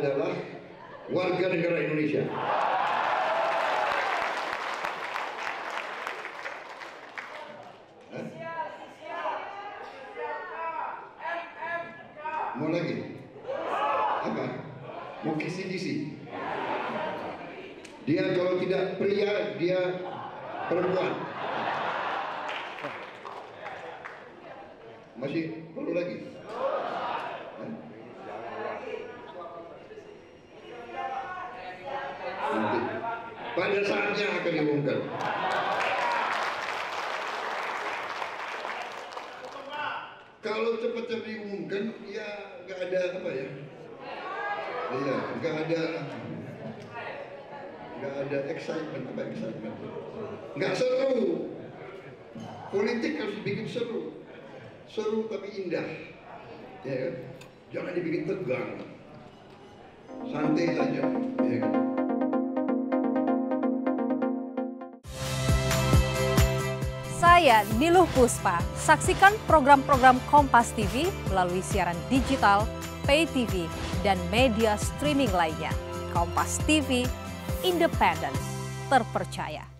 adalah warga negara Indonesia. Mau lagi? Apa? Mau kisi-kisi? Dia kalau tidak pria, dia perempuan. Masih perlu lagi? Nanti. Pada saatnya akan diumumkan. Kalau cepat-cepat diumumkan, ya nggak ada apa ya? Iya, nggak ada nggak ada excitement apa excitement? Nggak seru. Politik harus dibikin seru, seru tapi indah. Ya? Jangan dibikin tegang. Santai saja. Ya? Saya Niluh Puspa. Saksikan program-program Kompas TV melalui siaran digital, pay TV, dan media streaming lainnya. Kompas TV, independen, terpercaya.